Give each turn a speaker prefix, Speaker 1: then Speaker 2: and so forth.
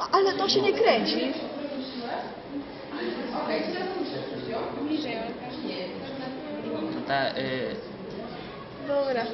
Speaker 1: A- Ale to się nie kręci.
Speaker 2: To ta, y,
Speaker 1: Dobra.